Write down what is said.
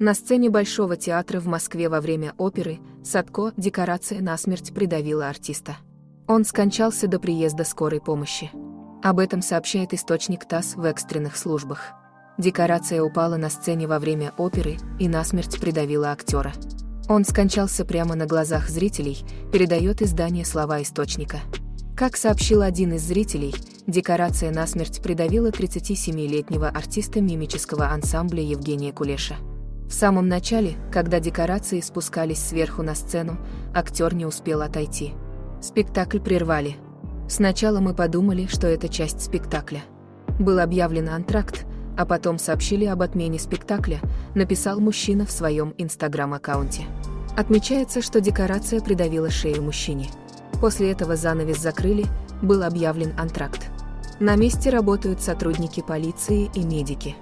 На сцене Большого театра в Москве во время оперы Садко декорация насмерть придавила артиста. Он скончался до приезда скорой помощи. Об этом сообщает источник ТАСС в экстренных службах. Декорация упала на сцене во время оперы и насмерть придавила актера. Он скончался прямо на глазах зрителей, передает издание слова источника. Как сообщил один из зрителей, декорация насмерть придавила 37-летнего артиста мимического ансамбля Евгения Кулеша. В самом начале, когда декорации спускались сверху на сцену, актер не успел отойти. Спектакль прервали. Сначала мы подумали, что это часть спектакля. Был объявлен антракт, а потом сообщили об отмене спектакля, написал мужчина в своем инстаграм-аккаунте. Отмечается, что декорация придавила шею мужчине. После этого занавес закрыли, был объявлен антракт. На месте работают сотрудники полиции и медики.